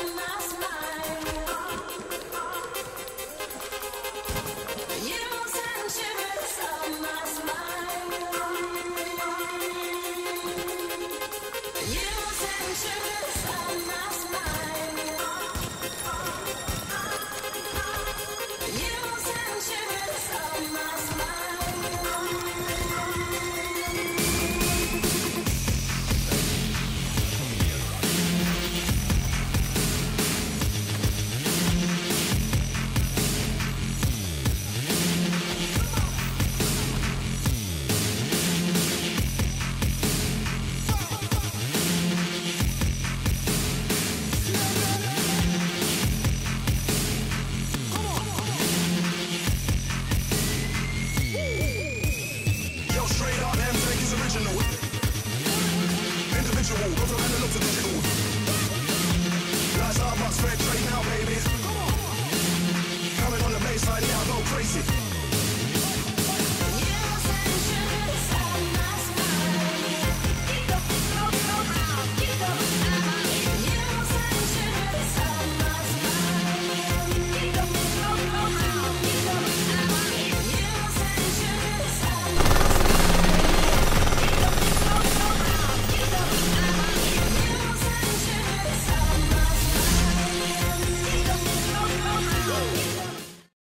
in my usual. don't know what loves the digital.